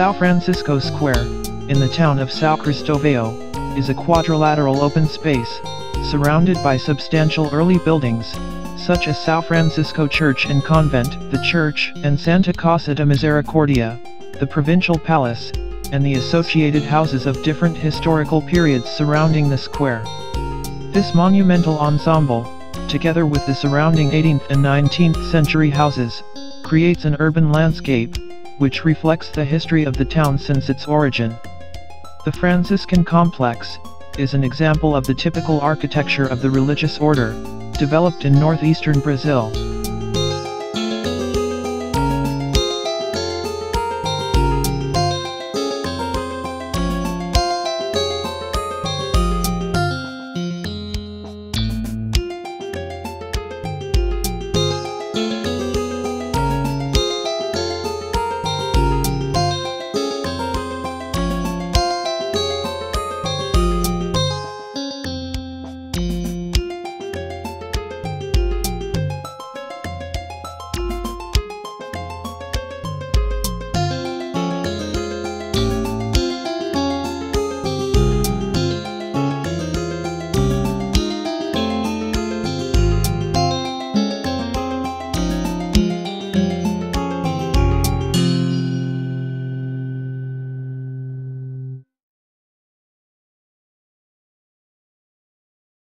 São Francisco Square, in the town of São Cristóvão, is a quadrilateral open space, surrounded by substantial early buildings, such as São Francisco Church and Convent, the church, and Santa Casa de Misericordia, the provincial palace, and the associated houses of different historical periods surrounding the square. This monumental ensemble, together with the surrounding 18th and 19th century houses, creates an urban landscape, which reflects the history of the town since its origin. The Franciscan complex, is an example of the typical architecture of the religious order, developed in northeastern Brazil.